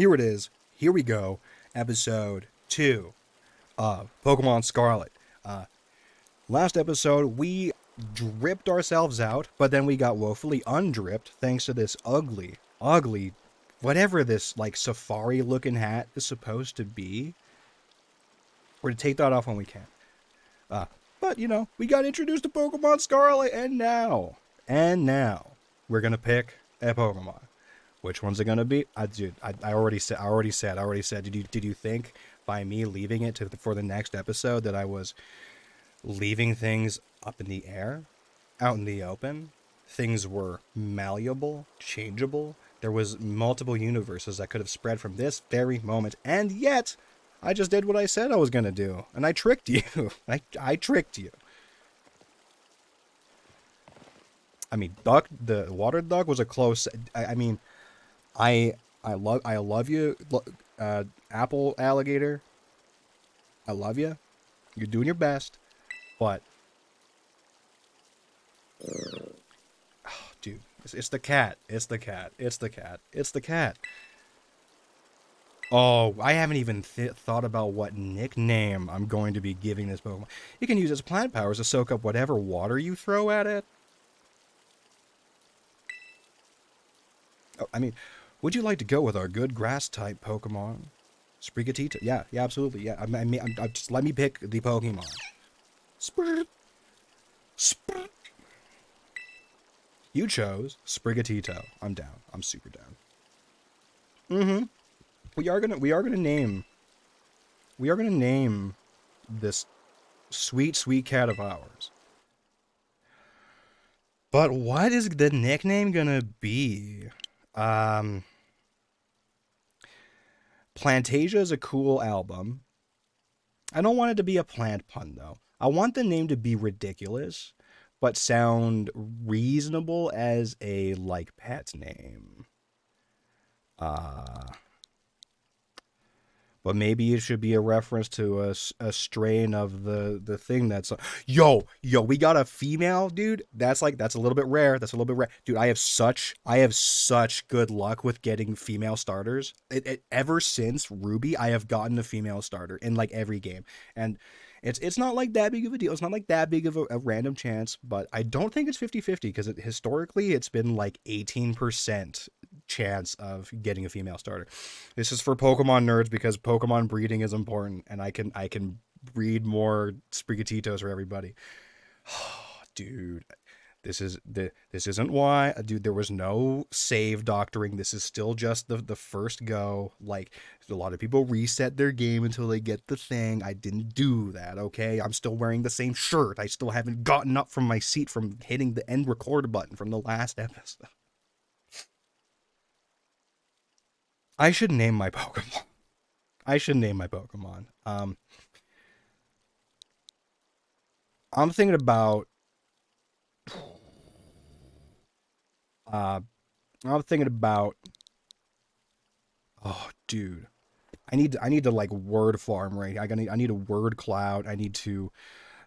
here it is. Here we go. Episode two of Pokemon Scarlet. Uh, last episode, we dripped ourselves out, but then we got woefully undripped thanks to this ugly, ugly, whatever this like safari looking hat is supposed to be. We're to take that off when we can. Uh, but you know, we got introduced to Pokemon Scarlet, and now, and now, we're gonna pick a Pokemon. Which one's it gonna be? I dude, I, I already said, I already said, I already said. Did you did you think by me leaving it to for the next episode that I was leaving things up in the air, out in the open? Things were malleable, changeable. There was multiple universes that could have spread from this very moment, and yet I just did what I said I was gonna do, and I tricked you. I I tricked you. I mean, duck. The water duck was a close. I, I mean, I I love I love you, uh, apple alligator. I love you. You're doing your best, but oh, dude, it's, it's the cat. It's the cat. It's the cat. It's the cat. Oh, I haven't even th thought about what nickname I'm going to be giving this Pokemon. You can use its plant powers to soak up whatever water you throw at it. Oh, I mean, would you like to go with our good grass type Pokemon? Sprigatito. Yeah, yeah, absolutely. Yeah, I mean, I'm, I'm, just let me pick the Pokemon. Sprt. You chose Sprigatito. I'm down. I'm super down. Mm-hmm. We are gonna we are gonna name we are gonna name this sweet, sweet cat of ours. But what is the nickname gonna be? Um Plantasia is a cool album. I don't want it to be a plant pun though. I want the name to be ridiculous, but sound reasonable as a like pet name. Uh but maybe it should be a reference to a, a strain of the the thing that's yo yo we got a female dude. That's like that's a little bit rare. That's a little bit rare. Dude i have such i have such good luck with getting female starters. It, it, ever since ruby i have gotten a female starter in like every game. And it's it's not like that big of a deal. It's not like that big of a, a random chance, but I don't think it's 50-50 because it, historically it's been like 18% chance of getting a female starter. This is for Pokemon nerds because Pokemon breeding is important and I can I can breed more Sprigatitos for everybody. Oh, Dude, this is the this isn't why, dude. There was no save doctoring. This is still just the the first go. Like a lot of people reset their game until they get the thing. I didn't do that. Okay, I'm still wearing the same shirt. I still haven't gotten up from my seat from hitting the end record button from the last episode. I should name my Pokemon. I should name my Pokemon. Um, I'm thinking about Uh, I'm thinking about. Oh, dude, I need I need to like word farm right. I need I need a word cloud. I need to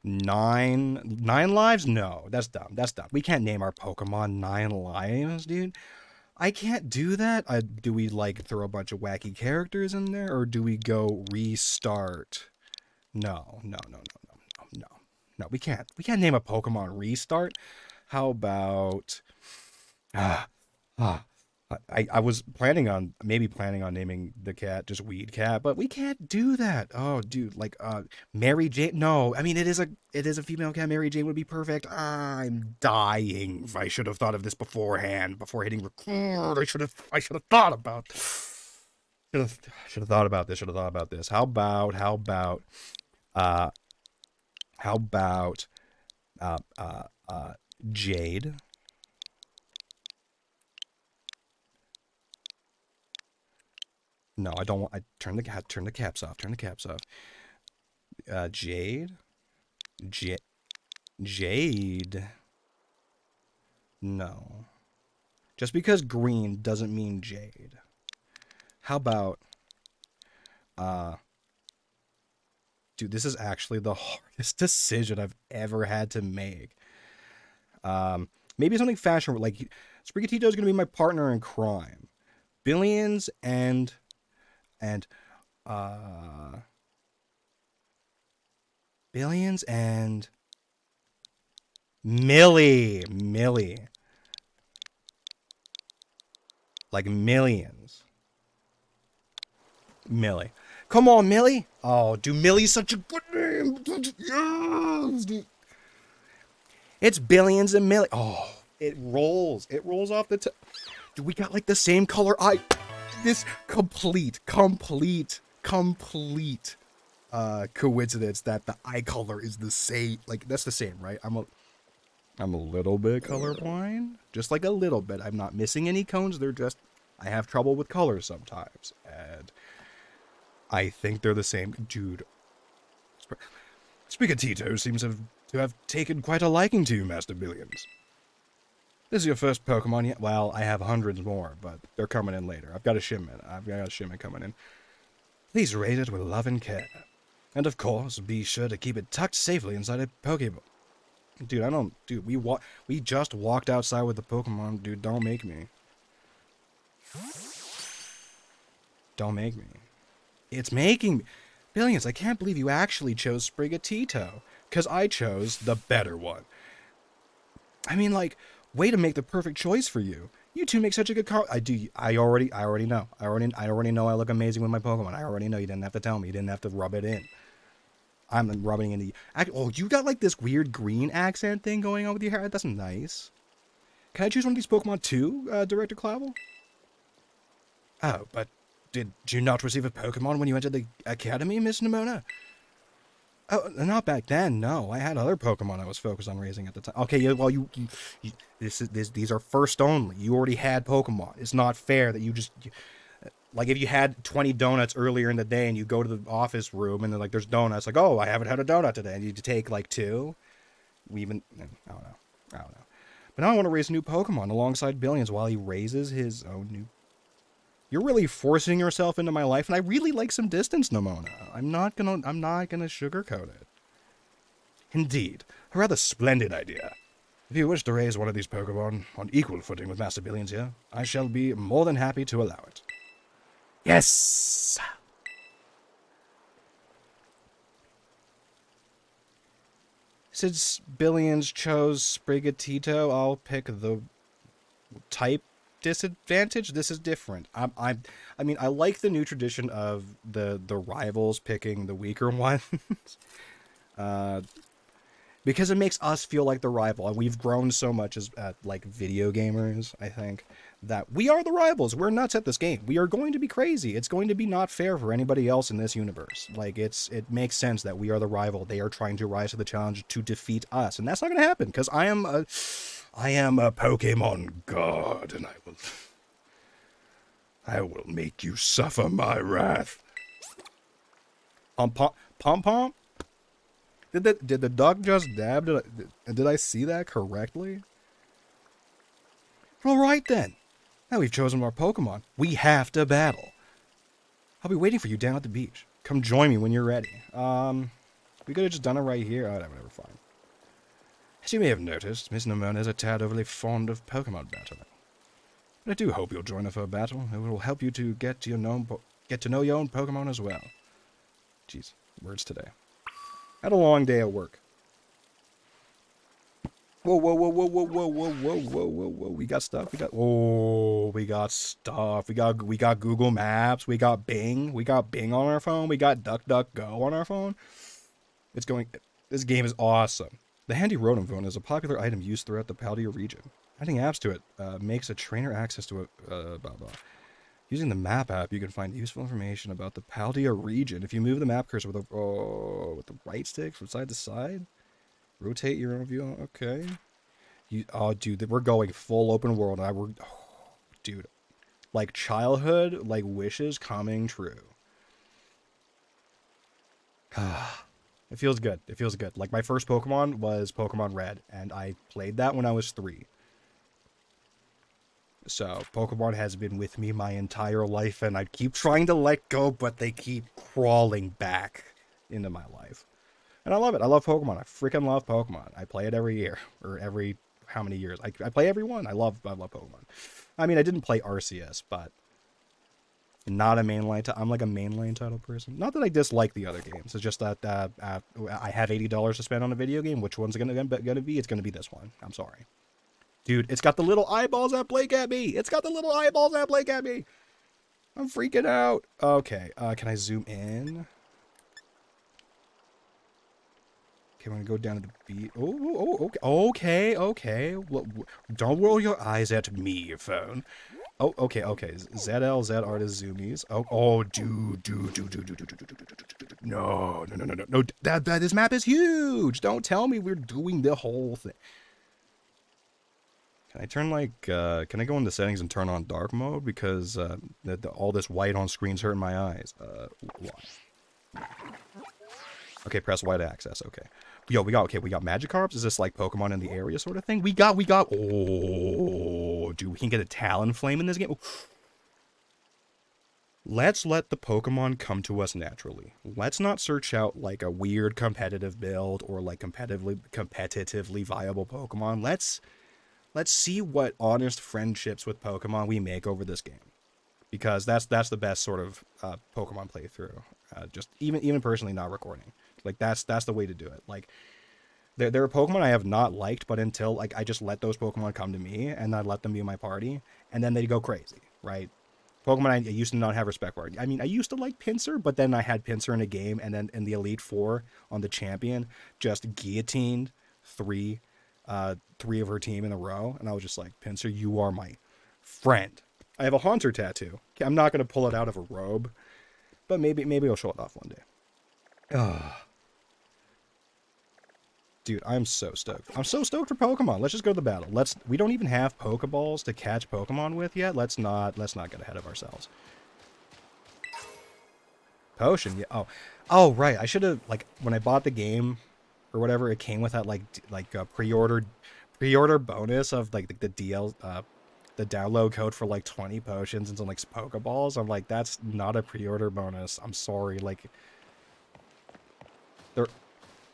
nine nine lives. No, that's dumb. That's dumb. We can't name our Pokemon nine lives, dude. I can't do that. Uh, do we like throw a bunch of wacky characters in there, or do we go restart? No, no, no, no, no, no, no, no. We can't. We can't name a Pokemon restart. How about ah, ah. I, I was planning on maybe planning on naming the cat just Weed Cat, but we can't do that. Oh, dude, like uh, Mary Jane. No, I mean it is a it is a female cat. Mary Jane would be perfect. I'm dying. I should have thought of this beforehand before hitting record. I should have I should have thought about. Should have should have thought about this. Should have thought about this. How about how about uh how about uh uh uh Jade? No, I don't want. I turn the. Turn the caps off. Turn the caps off. Uh, Jade. J. Jade. No. Just because green doesn't mean jade. How about uh dude, this is actually the hardest decision I've ever had to make. Um maybe something fashion like Sprigatito is going to be my partner in crime. Billions and and uh billions and millie millie like millions. Millie come on millie oh do millie's such a good name? Yes, it's billions and millie oh it rolls. It rolls off the top Dude, we got like the same color eye this complete complete complete uh coincidence that the eye color is the same like that's the same right? I'm a i'm a little bit colorblind just like a little bit. I'm not missing any cones. They're just i have trouble with colors sometimes. And i think they're the same. Dude Sprigatito seems to have, to have taken quite a liking to you, Master Billions. This is your first Pokemon yet? Well, I have hundreds more, but they're coming in later. I've got a shipment. I've got a shipment coming in. Please raise it with love and care. And of course, be sure to keep it tucked safely inside a Pokeball. Dude, I don't... Dude, we wa we just walked outside with the Pokemon. Dude, don't make me. Don't make me. It's making me... Billions, I can't believe you actually chose Sprigatito. Because I chose the better one. I mean, like, way to make the perfect choice for you. You two make such a good car. I do. I already. I already know. I already. I already know. I look amazing with my Pokemon. I already know. You didn't have to tell me. You didn't have to rub it in. I'm rubbing in the. Oh, you got like this weird green accent thing going on with your hair. That's nice. Can I choose one of these Pokemon too, uh, Director Clavel? Oh, but did you not receive a Pokemon when you entered the academy, Miss Nemona? Oh, not back then. No, I had other Pokemon I was focused on raising at the time. Okay, well, you, you, you this is this, these are first only. You already had Pokemon. It's not fair that you just you, like if you had 20 donuts earlier in the day and you go to the office room and they're like, "There's donuts." Like, oh, I haven't had a donut today. And you take like two. We even I don't know. I don't know. But now I want to raise new Pokemon alongside Billions while he raises his own new you're really forcing yourself into my life, and I really like some distance, Nomona. I'm not gonna I'm not gonna sugarcoat it. Indeed, a rather splendid idea. If you wish to raise one of these Pokemon on equal footing with Master Billions here, I shall be more than happy to allow it. Yes! Since Billions chose Sprigatito, I'll pick the type disadvantage. This is different. I'm, I'm, I mean, I like the new tradition of the the rivals picking the weaker ones, uh, because it makes us feel like the rival, and we've grown so much as uh, like video gamers. I think that we are the rivals. We're nuts at this game. We are going to be crazy. It's going to be not fair for anybody else in this universe. Like it's it makes sense that we are the rival. They are trying to rise to the challenge to defeat us, and that's not going to happen because I am a I am a Pokemon god, and I will. I will make you suffer my wrath. Pom pom pom pom. Did the did the dog just dab? Did I, did I see that correctly? All right then. Now we've chosen our Pokemon. We have to battle. I'll be waiting for you down at the beach. Come join me when you're ready. Um, we could have just done it right here. Oh, whatever, fine. As you may have noticed, Miss Nemona is a tad overly fond of Pokemon battling. But I do hope you'll join her for a battle. It will help you to get to, your known get to know your own Pokemon as well. Jeez, words today. Had a long day at work. Whoa, whoa, whoa, whoa, whoa, whoa, whoa, whoa, whoa, whoa, whoa. We got stuff. We got oh, we got stuff. We got we got Google Maps. We got Bing. We got Bing on our phone. We got DuckDuckGo on our phone. It's going. This game is awesome. The handy Rotom phone is a popular item used throughout the Paldea region. Adding apps to it uh, makes a trainer access to a uh, blah blah. Using the map app, you can find useful information about the Paldea region. If you move the map cursor with the oh, with the right stick from side to side, rotate your own view. Okay. You oh, dude, we're going full open world. I we're oh, dude, like childhood, like wishes coming true. Ah. It feels good. It feels good. Like my first Pokemon was Pokemon Red, and I played that when I was three. So Pokemon has been with me my entire life, and I keep trying to let go, but they keep crawling back into my life. And I love it. I love Pokemon. I freaking love Pokemon. I play it every year, or every how many years? I, I play every one. I love I love Pokemon. I mean, I didn't play Arceus, but not a mainline. i I'm like a mainline title person. Not that I dislike the other games. It's just that uh, uh, I have eighty dollars to spend on a video game. Which one's gonna gonna be? It's gonna be this one. I'm sorry, dude. It's got the little eyeballs that blink at me. It's got the little eyeballs that blink at me. I'm freaking out. Okay, uh, can I zoom in? Okay, I'm gonna go down to the beat. Oh, oh, okay, okay, okay. Well, don't roll your eyes at me, phone. Oh, okay, okay. ZL, Z artist zoomies. Oh, oh, dude, dude, dude, dude, dude, dude, dude, dude, no, no, no, no, no, no. That, that, this map is huge. Don't tell me we're doing the whole thing. Can I turn like, uh, can I go into settings and turn on dark mode? Because, uh, the, the, all this white on screen's hurting my eyes. Uh, why? Okay, press white access, okay. Yo, we got, okay, we got Magikarps. Is this like Pokemon in the area sort of thing? We got, we got, oh, dude, we can get a Talonflame in this game. Let's let the Pokemon come to us naturally. Let's not search out like a weird competitive build or like competitively competitively viable Pokemon. Let's let's see what honest friendships with Pokemon we make over this game. Because that's that's the best sort of uh, Pokemon playthrough. Uh, just even even personally not recording. Like that's that's the way to do it. Like there there are Pokemon I have not liked, but until like I just let those Pokemon come to me and I let them be my party, and then they go crazy, right? Pokemon I used to not have respect for. I mean, I used to like Pinsir, but then I had Pinsir in a game, and then in the Elite Four on the champion, just guillotined three, uh, three of her team in a row, and I was just like, Pinsir, you are my friend. I have a Haunter tattoo. I'm not gonna pull it out of a robe, but maybe maybe I'll show it off one day. Ugh. Dude, I'm so stoked. I'm so stoked for Pokemon. Let's just go to the battle. Let's we don't even have Pokeballs to catch Pokemon with yet. Let's not let's not get ahead of ourselves. Potion, yeah. Oh. Oh, right. I should have like when I bought the game or whatever, it came with that like like a pre-order pre-order bonus of like the, the DL uh the download code for like 20 potions and some like Pokeballs. I'm like, that's not a pre-order bonus. I'm sorry. Like,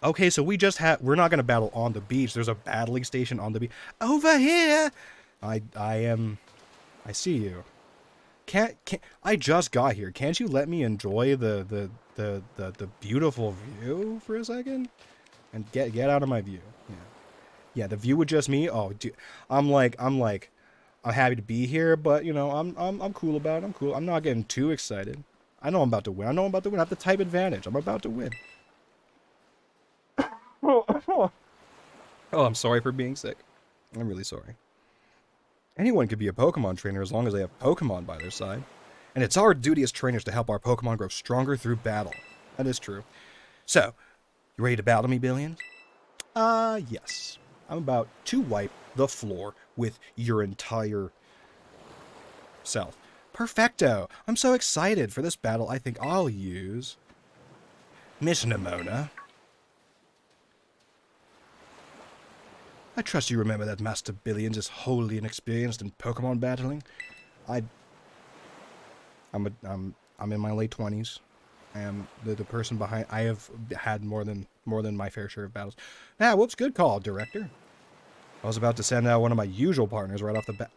Okay, so we just have we're not gonna battle on the beach. There's a battling station on the beach. Over here! I I am I see you. Can't can't I just got here. Can't you let me enjoy the the the the, the beautiful view for a second? And get get out of my view. Yeah. Yeah, the view with just me. Oh dude I'm like I'm like I'm happy to be here, but you know, I'm I'm I'm cool about it. I'm cool. I'm not getting too excited. I know I'm about to win. I know I'm about to win. I have the type advantage. I'm about to win. oh, I'm sorry for being sick. I'm really sorry. Anyone could be a Pokemon trainer as long as they have Pokemon by their side. And it's our duty as trainers to help our Pokemon grow stronger through battle. That is true. So, you ready to battle me, Billions? Uh, yes. I'm about to wipe the floor with your entire self. Perfecto! I'm so excited for this battle. I think I'll use Miss Nemona. I trust you remember that Master Billions is wholly inexperienced in Pokemon battling. I... I'm, a, I'm, I'm in my late 20s. I am the, the person behind... I have had more than more than my fair share of battles. Ah, whoops, good call, director. I was about to send out one of my usual partners right off the bat.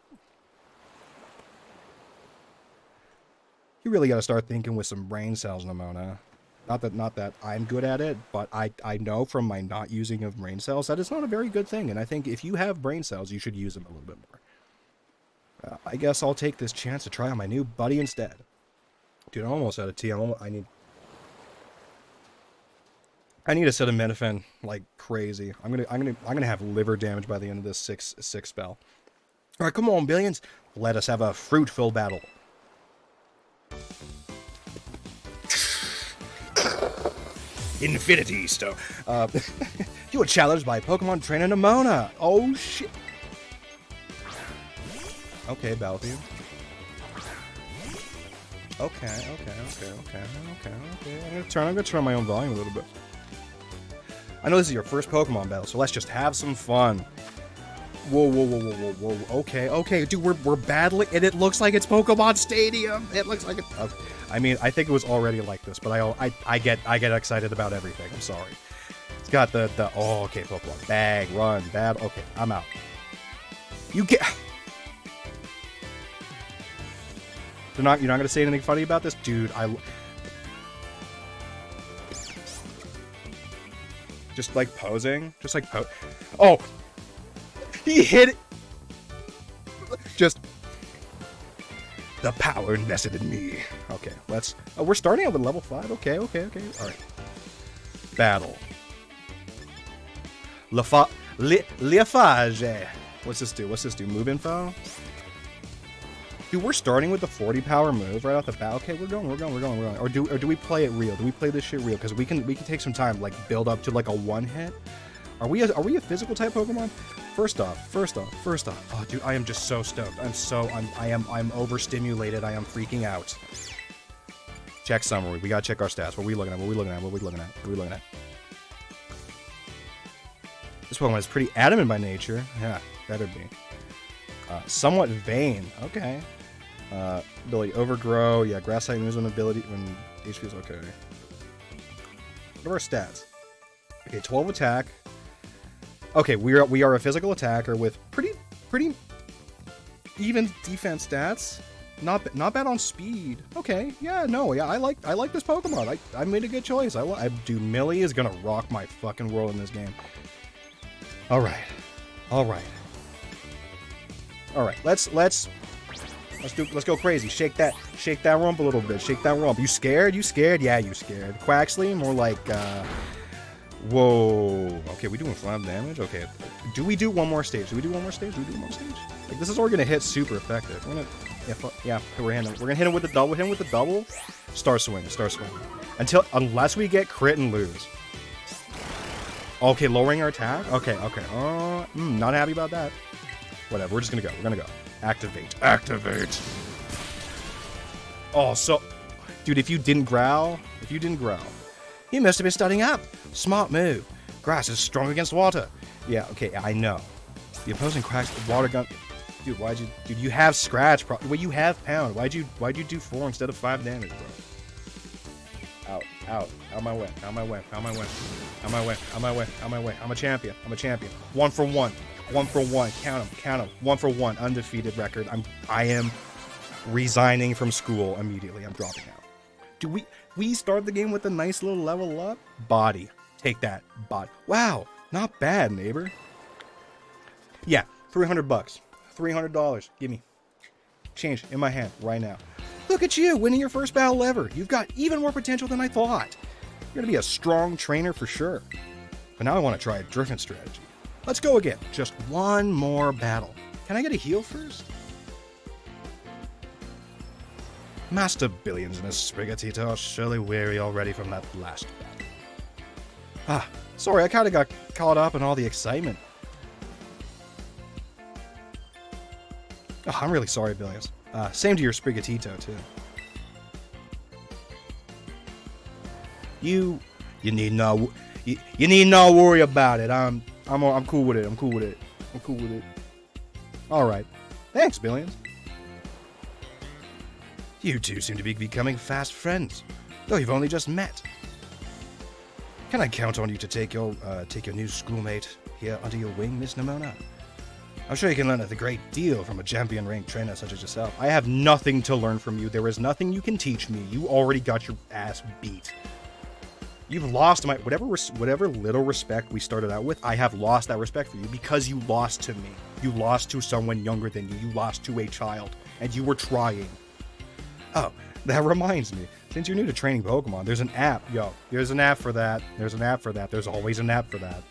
You really got to start thinking with some brain cells, Nemona. Not that not that I'm good at it, but I, I know from my not using of brain cells that it's not a very good thing. And I think if you have brain cells, you should use them a little bit more. Uh, I guess I'll take this chance to try on my new buddy instead. Dude, I'm almost out of tea. I'm almost, I need... I need acetaminophen like crazy. I'm gonna I'm gonna I'm gonna have liver damage by the end of this six six spell. Alright, come on, billions. Let us have a fruitful battle. Infinity Stone. Uh, you were challenged by Pokemon trainer Nemona. Oh, shit. Okay, Battlefield. Okay, okay, okay, okay, okay, okay. I'm gonna turn. I'm gonna turn my own volume a little bit. I know this is your first Pokemon battle, so let's just have some fun. Whoa, whoa, whoa, whoa, whoa, whoa. Okay, okay, dude, we're we're battling, and it looks like it's Pokemon Stadium. It looks like it. Okay. I mean, I think it was already like this, but I, I, I get, I get excited about everything. I'm sorry. It's got the, the, oh, okay, Pokemon. Bag, run, bad. Okay, I'm out. You get. They're not. You're not gonna say anything funny about this, dude. I. Just like posing, just like po. Oh, he hit it. Just the power invested in me. Okay, let's. Oh, we're starting out with level five. Okay, okay, okay. All right. Battle. Lafa. Leafage. What's this do? What's this do? Move info? Dude, we're starting with the 40 power move right off the bat. Okay, we're going, we're going, we're going, we're going. Or do or do we play it real? Do we play this shit real? Because we can we can take some time, like build up to like a one hit. Are we a, are we a physical type Pokemon? First off, first off, first off. Oh, dude, I am just so stoked. I'm so I'm I am I'm overstimulated. I am freaking out. Check summary. We gotta check our stats. What are we looking at? What are we looking at? What are we looking at? What are we looking at? This Pokemon is pretty adamant by nature. Yeah, better be. Uh, somewhat vain. Okay. Uh, ability overgrow. Yeah, grass type moves when ability when HP is okay. What are our stats? Okay, 12 attack. Okay, we are we are a physical attacker with pretty pretty even defense stats. Not not bad on speed. Okay, yeah, no, yeah, I like I like this Pokemon. I, I made a good choice. I, I do Millie is gonna rock my fucking world in this game. All right, all right, all right. Let's let's let's do let's go crazy. Shake that shake that rump a little bit. Shake that rump. You scared? You scared? Yeah, you scared. Quaxly, more like. uh Whoa. Okay, we doing five damage? Okay. Do we do one more stage? Do we do one more stage? Do we do one more stage? Like, this is already gonna hit super effective. We're gonna, yeah, yeah, we're hitting, we're gonna hit him with the double. Hit him with the double. Star swing, star swing. Until, unless we get crit and lose. Okay, lowering our attack. Okay, okay. Uh, mm, not happy about that. Whatever. We're just gonna go. We're gonna go. Activate. Activate. Oh, so, dude, if you didn't growl, if you didn't growl, you must have been studying up. Smart move. Grass is strong against water. Yeah, okay, I know. The opposing cracks water gun. Dude, why'd you? Dude, you have scratch. Pro well, you have pound. Why'd you? Why'd you do four instead of five damage, bro? Out, out, out my way, out my way, out my way, out my way, out my way, out my way. I'm a champion. I'm a champion. One for one. One for one. Count them. Count them. One for one. Undefeated record. I'm. I am resigning from school immediately. I'm dropping out. Do we? We start the game with a nice little level up. Body. Take that. Body. Wow. Not bad, neighbor. Yeah. 300 bucks. $300. Give me. Change in my hand right now. Look at you winning your first battle ever. You've got even more potential than I thought. You're going to be a strong trainer for sure. But now I want to try a different strategy. Let's go again. Just one more battle. Can I get a heal first? Master Billions and his Sprigatito are surely weary already from that last battle. Ah, sorry, I kinda got caught up in all the excitement. Oh, I'm really sorry, Billions. Uh, same to your Sprigatito, too. You, you need no, you, you need not worry about it. I'm, I'm, I'm cool with it. I'm cool with it. I'm cool with it. All right. Thanks, Billions. You two seem to be becoming fast friends, though you've only just met. Can I count on you to take your uh, take your new schoolmate here under your wing, Miss Nemona? I'm sure you can learn a great deal from a champion ranked trainer such as yourself. I have nothing to learn from you. There is nothing you can teach me. You already got your ass beat. You've lost my whatever whatever little respect we started out with. I have lost that respect for you because you lost to me. You lost to someone younger than you. You lost to a child, and you were trying. Oh, that reminds me. Since you're new to training Pokemon, there's an app. Yo, there's an app for that. There's an app for that. There's always an app for that.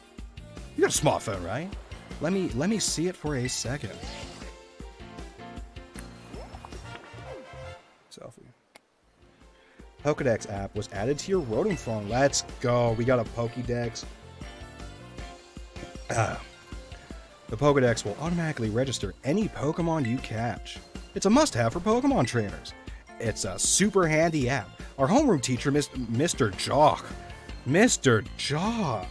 You got a smartphone, right? Let me let me see it for a second. Selfie. Pokedex app was added to your Rotom phone. Let's go. We got a Pokedex. Ah. The Pokedex will automatically register any Pokemon you catch. It's a must-have for Pokemon trainers. It's a super handy app. Our homeroom teacher, Mr. Jacq. Mr. Jacq.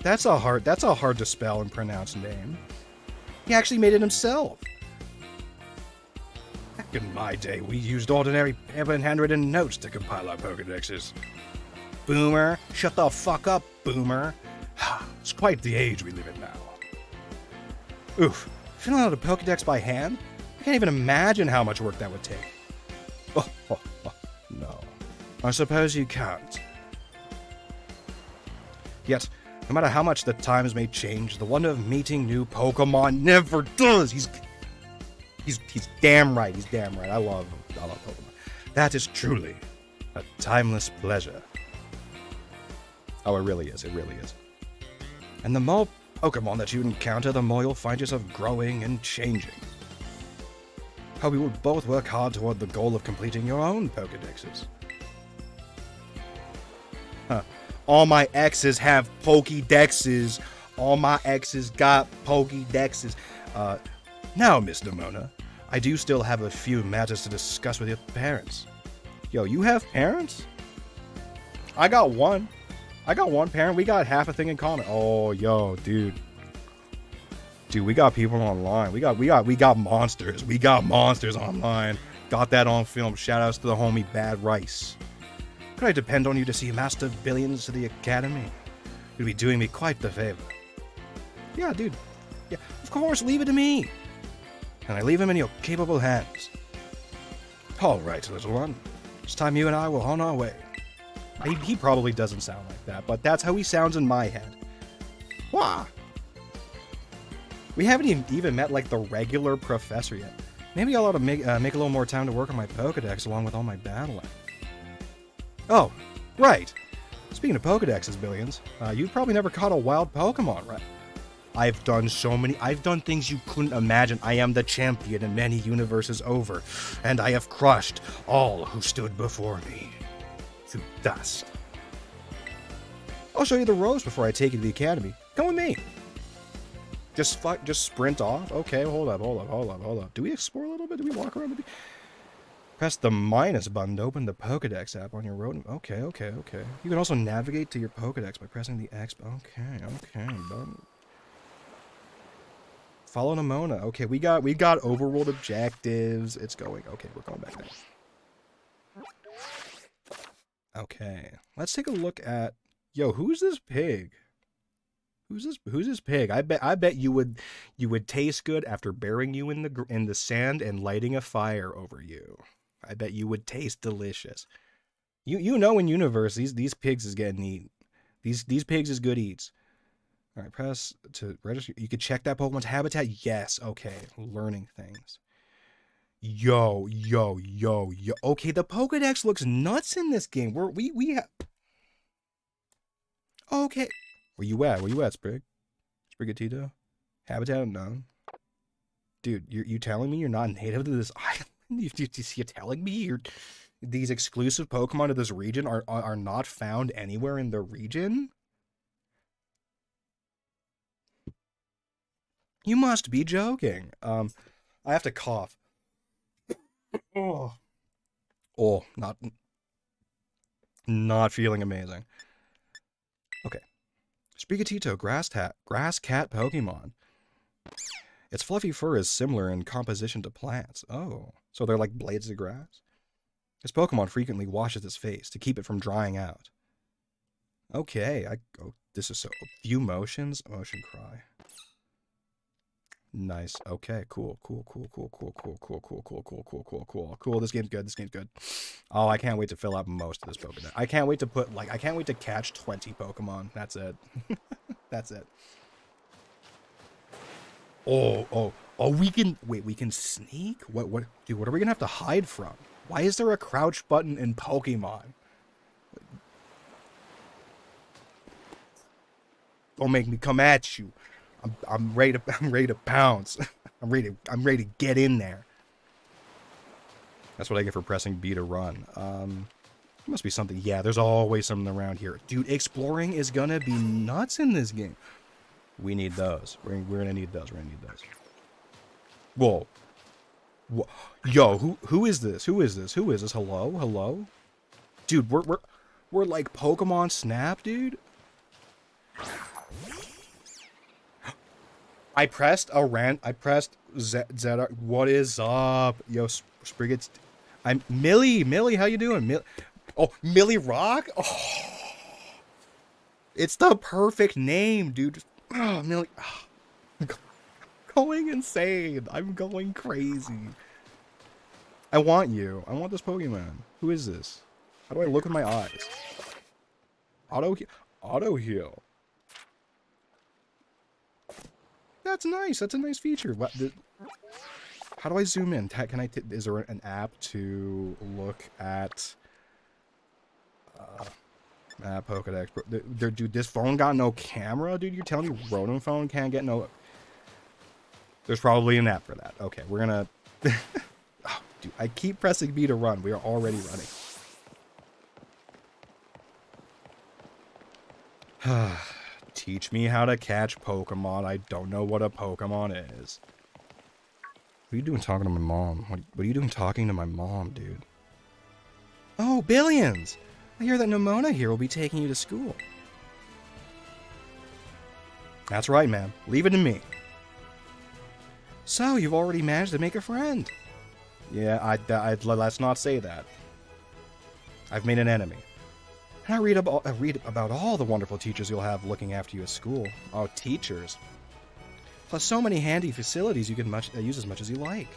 That's a hard that's a hard to spell and pronounce name. He actually made it himself. Back in my day, we used ordinary paper and handwritten notes to compile our Pokedexes. Boomer, shut the fuck up, Boomer. it's quite the age we live in now. Oof, filling out a Pokedex by hand? I can't even imagine how much work that would take. No. I suppose you can't. Yet, no matter how much the times may change, the wonder of meeting new Pokemon never does. He's he's he's damn right. He's damn right. I love I love Pokemon. That is truly a timeless pleasure. Oh, it really is. It really is. And the more Pokemon that you encounter, the more you'll find yourself growing and changing. How we will both work hard toward the goal of completing your own Pokedexes. Huh. All my exes have Pokédexes. All my exes got Pokédexes. Uh, now, Miss Demona, I do still have a few matters to discuss with your parents. Yo, you have parents? I got one. I got one parent. We got half a thing in common. Oh, yo, dude. Dude, we got people online. We got we got we got monsters. We got monsters online. Got that on film. Shout outs to the homie Bad Rice. Could I depend on you to see Master Billions to the Academy? You'd be doing me quite the favor. Yeah, dude. Yeah, of course, leave it to me. And I leave him in your capable hands. All right, little one. It's time you and I were on our way. He, he probably doesn't sound like that, but that's how he sounds in my head. Wah! We haven't even, even met like the regular professor yet. Maybe I'll ought to make, uh, make a little more time to work on my Pokedex along with all my battling. Oh, right. Speaking of Pokedexes, Billions, uh, you've probably never caught a wild Pokemon, right? I've done so many, I've done things you couldn't imagine. I am the champion in many universes over, and I have crushed all who stood before me to dust. I'll show you the ropes before I take you to the academy. Come with me. Just fuck, just sprint off. Okay, hold up, hold up, hold up, hold up. Do we explore a little bit? Do we walk around? The Press the minus button to open the Pokedex app on your road. Okay, okay, okay. You can also navigate to your Pokedex by pressing the X. Okay, okay. Follow Nemona. Okay, we got we got overworld objectives. It's going. Okay, we're going back now. Okay, let's take a look at. Yo, who's this pig? Who's this? Who's this pig? I bet. I bet you would. You would taste good after burying you in the in the sand and lighting a fire over you. I bet you would taste delicious. You you know in universe these these pigs is getting eaten. These these pigs is good eats. All right, press to register. You could check that Pokemon's habitat. Yes. Okay. Learning things. Yo, yo, yo, yo. Okay, the Pokedex looks nuts in this game. We're, we we have. Okay. Where you at? Where you at, Sprig? Sprigatito? Habitat unknown. Dude, you're, you telling me you're not native to this island? You, you, you're telling me you're these exclusive Pokemon of this region are are not found anywhere in the region? You must be joking. Um, I have to cough. oh, oh, not, not feeling amazing. Okay, Sprigatito, grass grass cat Pokemon. Its fluffy fur is similar in composition to plants. Oh, so they're like blades of grass. This Pokemon frequently washes its face to keep it from drying out. Okay, I oh, this is so few motions. Motion cry. Nice. Okay, cool, cool, cool, cool, cool, cool, cool, cool, cool, cool, cool, cool, cool, cool. This game's good. This game's good. Oh, I can't wait to fill out most of this Pokemon. I can't wait to put like I can't wait to catch 20 Pokemon. That's it. That's it. Oh, oh, oh, we can wait, we can sneak? What what dude, what are we gonna have to hide from? Why is there a crouch button in Pokemon? Don't make me come at you. I'm I'm ready to I'm ready to pounce. I'm ready to I'm ready to get in there. That's what I get for pressing B to run. Um must be something. Yeah, there's always something around here. Dude, exploring is gonna be nuts in this game. We need those. We're, we're gonna need those. We're gonna need those. Whoa. Whoa. Yo, who who is this? Who is this? Who is this? Hello? Hello? Dude, we're we're we're like Pokemon Snap, dude. I pressed a rant. I pressed Z. What is up, yo, Spriggets? I'm Millie. Millie, how you doing? Mill oh, Millie Rock. Oh, it's the perfect name, dude. Oh, Millie. Oh, I'm going insane. I'm going crazy. I want you. I want this Pokemon. Who is this? How do I look with my eyes? Auto auto heal. That's nice. That's a nice feature. What? The, how do I zoom in? Can I? is there an app to look at? Uh, ah, Pokedex. Dude, this phone got no camera, dude. You're telling me Rotom phone can't get no? There's probably an app for that. Okay, we're gonna. oh, dude, I keep pressing B to run. We are already running. Teach me how to catch Pokemon. I don't know what a Pokemon is. What are you doing talking to my mom? What, what are you doing talking to my mom, dude? Oh, Billions! I hear that Nomona here will be taking you to school. That's right, man. Leave it to me. So, you've already managed to make a friend. Yeah, I, I, let's not say that. I've made an enemy. And I read about, I read about all the wonderful teachers you'll have looking after you at school. Oh, teachers. Plus so many handy facilities you can much, uh, use as much as you like.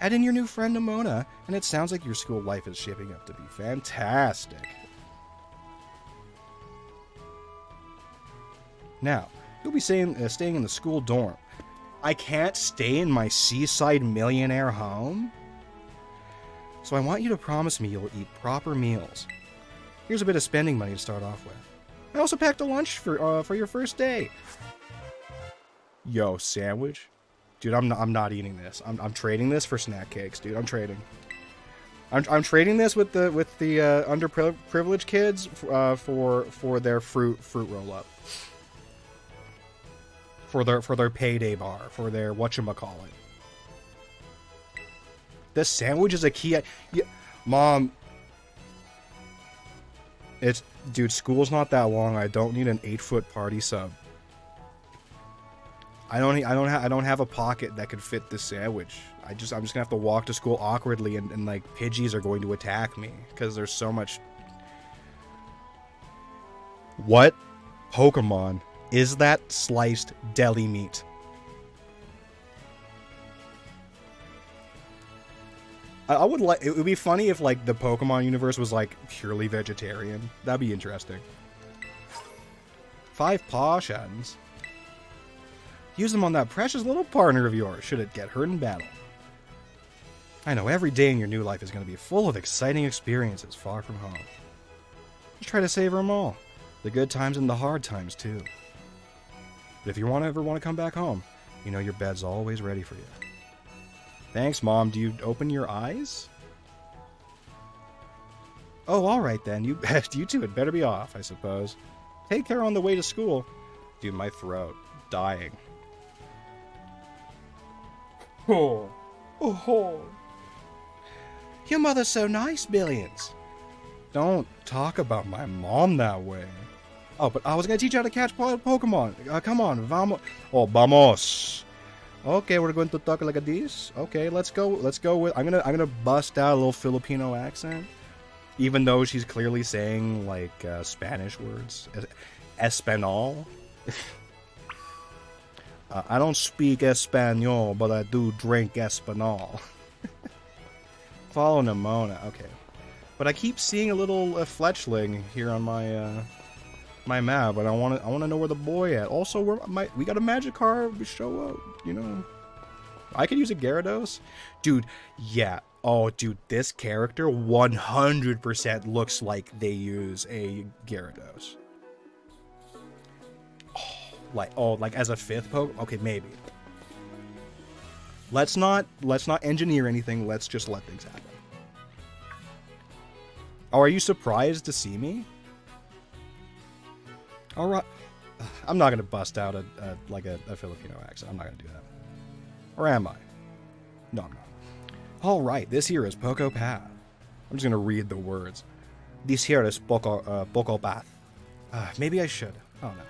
Add in your new friend Nemona, and it sounds like your school life is shaping up to be fantastic. Now, you'll be staying, uh, staying in the school dorm. I can't stay in my seaside millionaire home? So I want you to promise me you'll eat proper meals. Here's a bit of spending money to start off with. I also packed a lunch for uh, for your first day. Yo, sandwich? Dude, I'm not, I'm not eating this. I'm, I'm trading this for snack cakes, dude. I'm trading. I'm, I'm trading this with the with the uh, underprivileged kids uh, for for their fruit fruit roll up. For their for their payday bar, for their whatchamacallit. This sandwich is a key. Yeah, Mom, it's dude, school's not that long. I don't need an eight foot party sub. I don't I don't have I don't have a pocket that could fit this sandwich. I just I'm just gonna have to walk to school awkwardly and, and like Pidgeys are going to attack me because there's so much What Pokemon is that sliced deli meat? I, would like it would be funny if like the Pokemon universe was like purely vegetarian. That'd be interesting. Five potions. Use them on that precious little partner of yours, should it get hurt in battle. I know every day in your new life is going to be full of exciting experiences far from home. Just try to savor them all. The good times and the hard times, too. But if you want to ever want to come back home, you know your bed's always ready for you. Thanks, Mom. Do you open your eyes? Oh, all right then. You, you two had better be off, I suppose. Take care on the way to school. Dude, my throat. Dying. Oh. Oh. Your mother's so nice, Billions. Don't talk about my mom that way. Oh, but I was gonna teach you how to catch Pokemon. Uh, come on, vamos. Oh, vamos. Okay, we're going to talk like this. Okay, let's go. Let's go with. I'm gonna. I'm gonna bust out a little Filipino accent, even though she's clearly saying like uh, Spanish words, Espanol. uh, I don't speak Espanol, but I do drink Espanol. Follow Nemona. Okay, but I keep seeing a little uh, fletchling here on my uh, my map, but I want to I want to know where the boy at. Also, where my we got a magic Magikarp show up. You know, I could use a Gyarados, dude. Yeah. Oh, dude, this character 100% looks like they use a Gyarados. Oh, like oh, like as a fifth poke. Okay, maybe. Let's not let's not engineer anything. Let's just let things happen. Oh, are you surprised to see me? All right. I'm not to bust out a, a like a, a, Filipino accent. I'm not to do that. Or am I? No, I'm not. All right. This here is Poco Path. I'm just to read the words. This here is Poco, uh, Poco Path. Uh, maybe I should. Oh, no.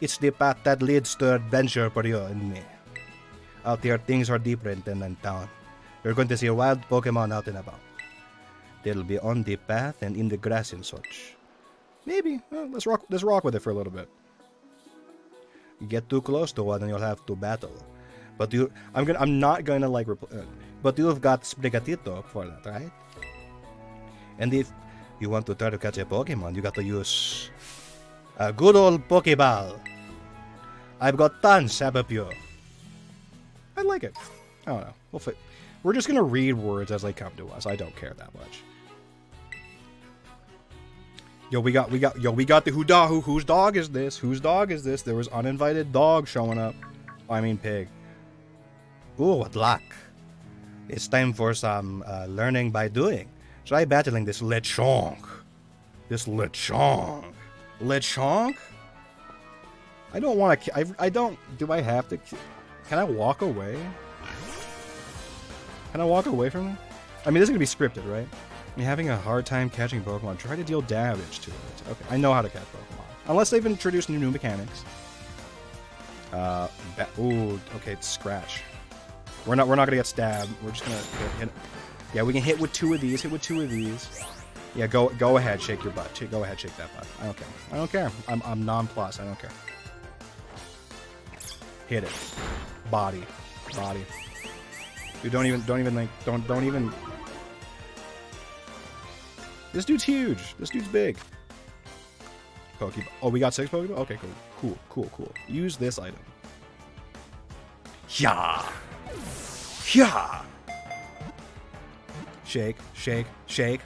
It's the path that leads to adventure for you and me. Out here, things are different than in town. You're going to see wild Pokemon out and about. They'll be on the path and in the grass and such. Maybe. Well, let's rock. Let's rock with it for a little bit. Get too close to one, and you'll have to battle. But you, I'm gonna. I'm not gonna like. Uh, But you've got Sprigatito for that, right? And if you want to try to catch a Pokemon, you got to use a good old Pokeball. I've got tons, Sabapure. I like it. I don't know. We'll fit. We're just gonna read words as they come to us. I don't care that much. Yo, we got, we got, yo, we got the who who, whose dog is this? Whose dog is this? There was uninvited dog showing up. I mean, pig. Ooh, what luck. It's time for some uh, learning by doing. Try battling this Lechonk. This Lechonk. Lechonk? I don't want to, I, I don't, do I have to, can I walk away? Can I walk away from it? I mean, this is to be scripted, right? Having a hard time catching Pokemon. Try to deal damage to it. Okay, I know how to catch Pokemon. Unless they've introduced new, new mechanics. Uh, ooh, okay, it's Scratch. We're not, we're not gonna get stabbed. We're just gonna hit. Yeah, we can hit with two of these, hit with two of these. Yeah, go go ahead, shake your butt. Go ahead, shake that butt. I don't care. I don't care. I'm, I'm non-plus. I don't care. Hit it. Body. Body. Dude, don't even, don't even like, don't, don't even. This dude's huge. This dude's big. Oh, we got six Pokeball? Okay, cool. Cool, cool, cool. Use this item. Yeah. Yeah. Shake, shake, shake.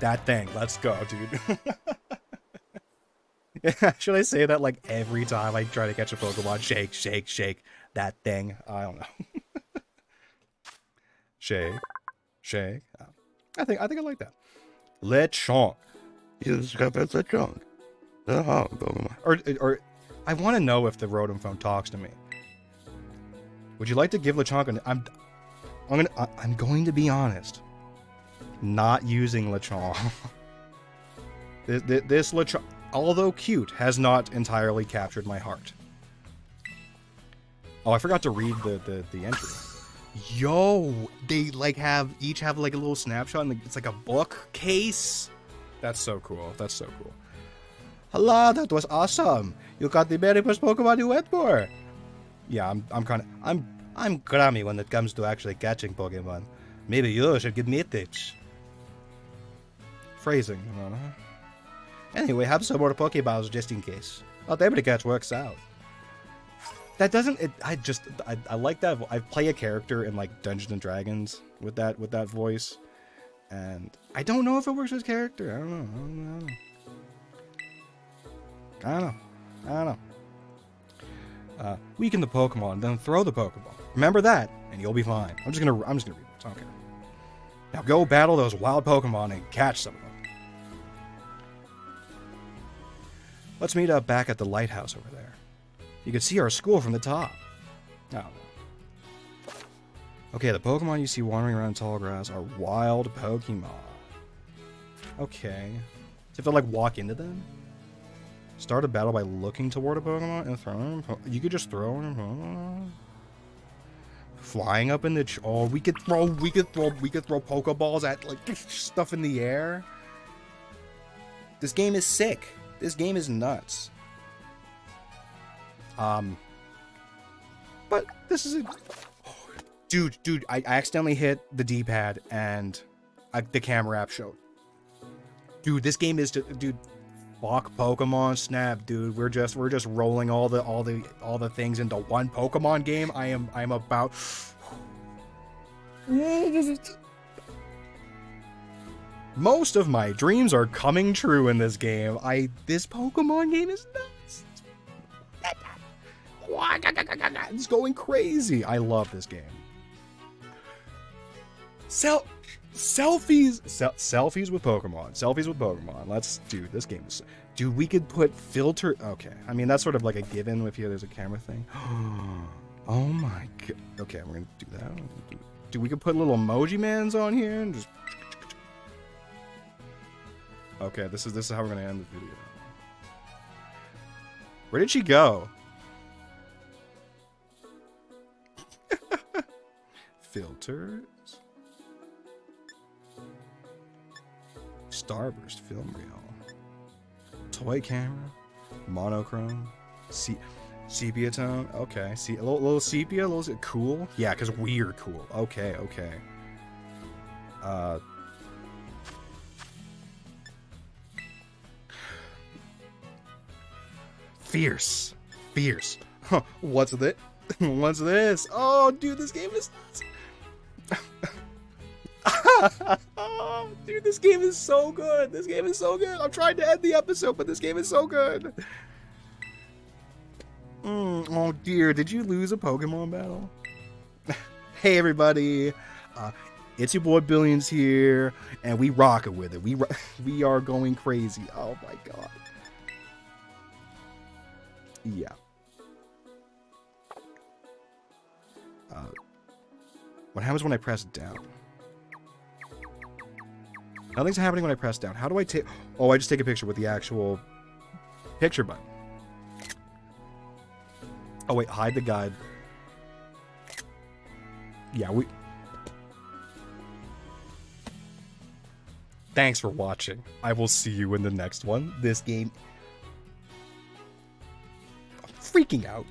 That thing. Let's go, dude. Should I say that like every time I try to catch a Pokemon? Shake, shake, shake. That thing. I don't know. shake, shake. I think I think I like that. Lechonk. Yes, that's a chunk. Oh, or or I want to know if the Rotom phone talks to me. Would you like to give Lechonk an I'm I'm gonna I'm going to be honest. Not using Lechonk. this, this, this Lechonk although cute, has not entirely captured my heart. Oh, I forgot to read the, the, the entry. Yo, they like have each have like a little snapshot and it's like a book case. That's so cool. That's so cool. Hello, that was awesome. You got the very first Pokemon you went for. Yeah, I'm I'm kind of I'm I'm crummy when it comes to actually catching Pokemon. Maybe you should give me a tips. Phrasing. -huh. Anyway, have some more Pokeballs just in case. Not every catch works out. That doesn't. It, I just. I, I like that. I play a character in like Dungeons and Dragons with that with that voice, and I don't know if it works with character. I don't know. I don't know. I don't know. I don't know. Uh, weaken the Pokemon, then throw the Pokeball. Remember that, and you'll be fine. I'm just gonna. I'm just gonna read this. Now go battle those wild Pokemon and catch some of them. Let's meet up back at the lighthouse over there. You can see our school from the top. Oh. Okay, the Pokemon you see wandering around tall grass are wild Pokemon. Okay. So you have to, like, walk into them? Start a battle by looking toward a Pokemon and throwing them? You could just throw them? Flying up in the... oh, we could throw... We could throw... We could throw Pokeballs at, like, stuff in the air. This game is sick. This game is nuts. Um, but this is a dude, dude. I, I accidentally hit the D-pad and I, the camera app showed. Dude, this game is just, dude. Fuck Pokemon Snap, dude. We're just we're just rolling all the all the all the things into one Pokemon game. I am I'm about. Most of my dreams are coming true in this game. I this Pokemon game is nuts. It's going crazy. I love this game. Sel selfies, Sel selfies with Pokemon. Selfies with Pokemon. Let's do This game is. Dude, we could put filter. Okay, I mean that's sort of like a given if you there's a camera thing. oh my god. Okay, we're gonna do that. Dude, we could put little emoji mans on here and just Okay, this is this is how we're gonna end the video. Where did she go? Filters. Starburst film reel. Toy camera. Monochrome. Se sepia tone. Okay. See a little, little sepia, a little cool. Yeah, because weird cool. Okay, okay. Uh, fierce, fierce. Huh, what's this? What's this? Oh, dude, this game is. dude, this game is so good. This game is so good. I'm trying to end the episode, but this game is so good. Mm, oh dear, did you lose a Pokemon battle? hey everybody, uh, it's your boy Billions here, and we rocking with it. We we are going crazy. Oh my god. Yeah. What happens when I press down? Nothing's happening when I press down. How do I take? Oh, I just take a picture with the actual picture button. Oh wait, hide the guide. Yeah, we. Thanks for watching. I will see you in the next one. This game. I'm freaking out.